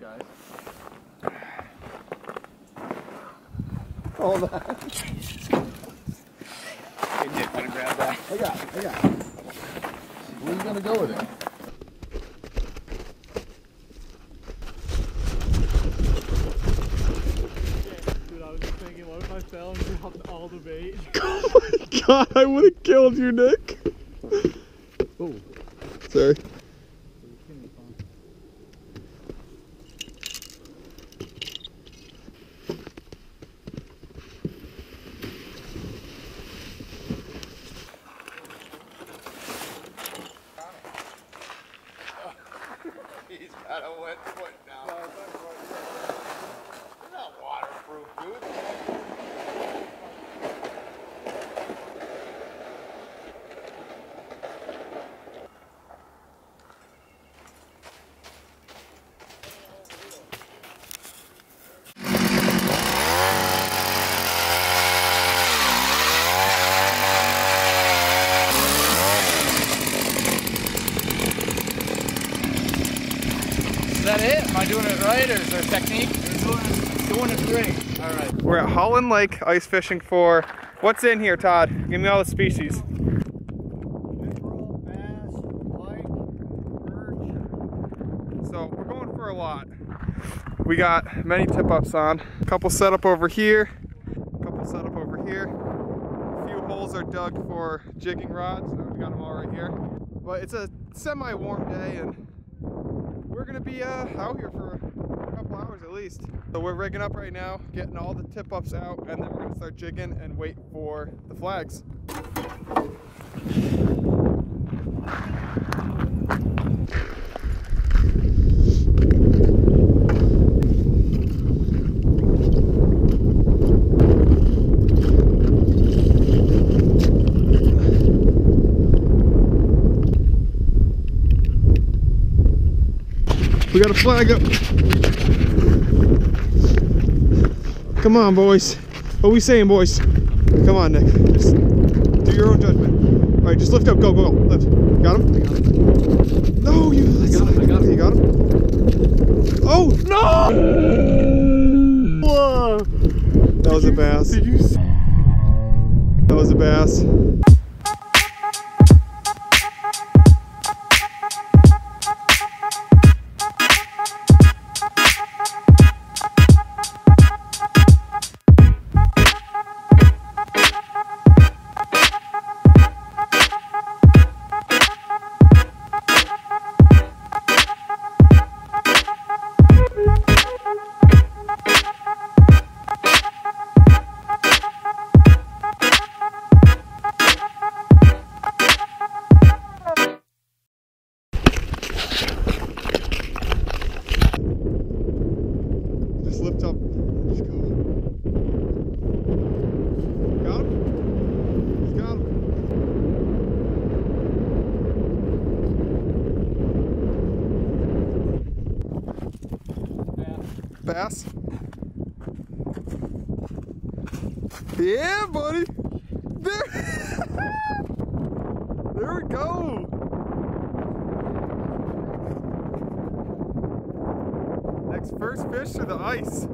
guys. All that. Hey, Nick, wanna grab that? I got it, I got it. Where are you gonna go with it? Dude, I was just thinking, what if I fell and dropped all the bait? Oh my god, I would have killed you, Nick. Oh. Sorry. Got a wet foot now. They're not waterproof, dude. That it? Am I doing it right, or is there a technique? Doing it, great. All right. We're at Holland Lake ice fishing for what's in here, Todd? Give me all the species. So we're going for a lot. We got many tip ups on. A couple set up over here, a couple set up over here. A few holes are dug for jigging rods. So we got them all right here. But it's a semi warm day and we're gonna be uh, out here for a couple hours at least. So we're rigging up right now, getting all the tip ups out, and then we're gonna start jigging and wait for the flags. We got a flag up. Come on, boys. What we saying, boys? Come on, Nick. Just do your own judgment. All right, just lift up. Go, go, go. Lift. Got him? No, you. I got him. I got him. You got him? Oh no! Whoa! That was a bass. Did you? That was a bass. Bass? Yeah, buddy. There. there we go. Next first fish through the ice.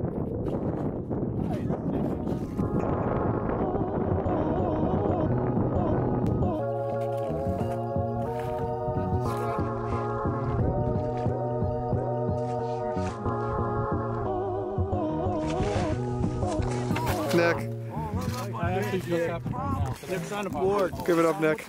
Nick. Nick's on the board. Give it up, Nick.